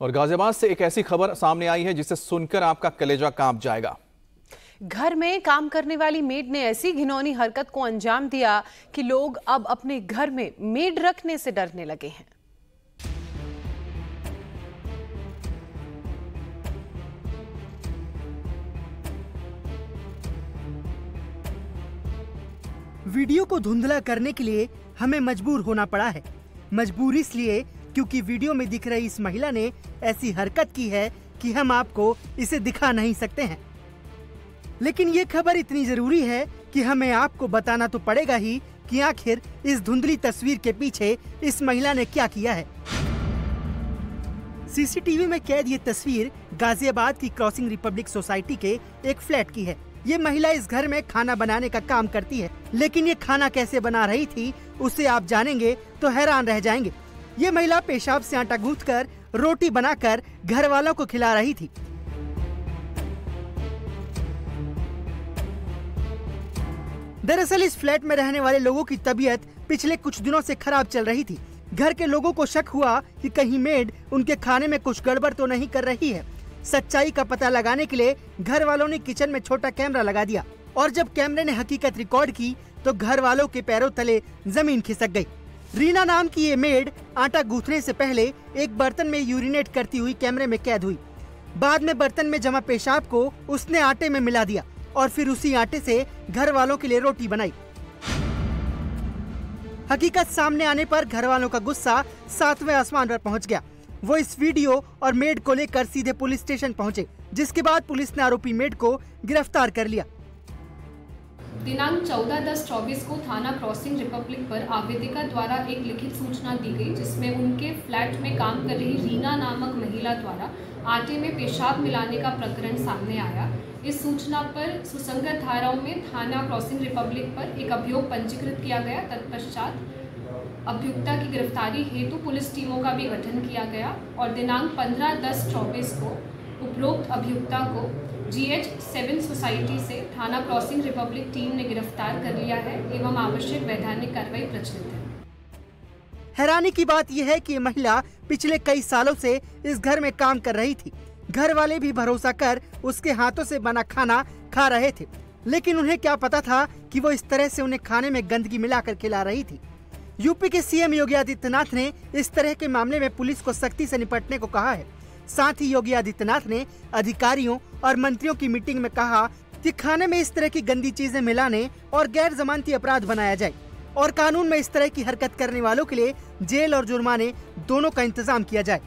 और गाजियाबाद से एक ऐसी खबर सामने आई है जिसे सुनकर आपका कलेजा काँप जाएगा। घर में काम करने वाली मेड ने ऐसी घिनौनी हरकत को अंजाम दिया कि लोग अब अपने घर में मेड रखने से डरने लगे हैं। वीडियो को धुंधला करने के लिए हमें मजबूर होना पड़ा है। मजबूर इसलिए क्योंकि वीडियो में दिख रही इस महिला ने ऐसी हरकत की है कि हम आपको इसे दिखा नहीं सकते हैं। लेकिन ये खबर इतनी ज़रूरी है कि हमें आपको बताना तो पड़ेगा ही कि आखिर इस धुंधली तस्वीर के पीछे इस महिला ने क्या किया है। सीसीटीवी में कैद ये तस्वीर गाजियाबाद की क्रॉसिंग रिपब्लिक सोसाइटी के एक फ्लैट की है। ये महिला इस घर में खाना बनाने का काम करती है, लेकिन ये खाना कैसे बना रही थी, उसे आप जानेंगे तो हैरान रह जाएँगे। ये महिला पेशाब से आटा गूंथ कर रोटी बनाकर घर वालों को खिला रही थी। दरअसल इस फ्लैट में रहने वाले लोगों की तबीयत पिछले कुछ दिनों से खराब चल रही थी। घर के लोगों को शक हुआ कि कहीं मेड उनके खाने में कुछ गड़बड़ तो नहीं कर रही है। सच्चाई का पता लगाने के लिए घर वालों ने किचन में छोटा कैमरा लगा दिया और जब कैमरे ने हकीकत रिकॉर्ड की तो घर वालों के पैरों तले ज़मीन खिसक गई। रीना नाम की ये मेड आटा गूंथने से पहले एक बर्तन में यूरिनेट करती हुई कैमरे में कैद हुई। बाद में बर्तन में जमा पेशाब को उसने आटे में मिला दिया और फिर उसी आटे से घर वालों के लिए रोटी बनाई। हकीकत सामने आने पर घर वालों का गुस्सा सातवें आसमान पर पहुँच गया। वो इस वीडियो और मेड को लेकर सीधे पुलिस स्टेशन पहुँचे, जिसके बाद पुलिस ने आरोपी मेड को गिरफ़्तार कर लिया। दिनांक 14 दस चौबीस को थाना क्रॉसिंग रिपब्लिक पर आवेदिका द्वारा एक लिखित सूचना दी गई, जिसमें उनके फ्लैट में काम कर रही रीना नामक महिला द्वारा आटे में पेशाब मिलाने का प्रकरण सामने आया। इस सूचना पर सुसंगत धाराओं में थाना क्रॉसिंग रिपब्लिक पर एक अभियोग पंजीकृत किया गया। तत्पश्चात अभियुक्ता की गिरफ्तारी हेतु पुलिस टीमों का भी गठन किया गया और दिनांक 15 दस चौबीस को उपरोक्त अभियुक्ता को जीएच सेवन सोसाइटी से थाना क्रॉसिंग रिपब्लिक टीम ने गिरफ़्तार कर लिया है एवं आवश्यक वैधानिक कार्रवाई प्रचलित है। हैरानी की बात यह है कि ये महिला पिछले कई सालों से इस घर में काम कर रही थी। घर वाले भी भरोसा कर उसके हाथों से बना खाना खा रहे थे। लेकिन उन्हें क्या पता था कि वो इस तरह से उन्हें खाने में गंदगी मिलाकर खिला रही थी। यूपी के सीएम योगी आदित्यनाथ ने इस तरह के मामले में पुलिस को सख्ती से निपटने को कहा है। साथ ही योगी आदित्यनाथ ने अधिकारियों और मंत्रियों की मीटिंग में कहा कि खाने में इस तरह की गंदी चीज़ें मिलाने और गैर जमानती अपराध बनाया जाए और कानून में इस तरह की हरकत करने वालों के लिए जेल और जुर्माने दोनों का इंतज़ाम किया जाए।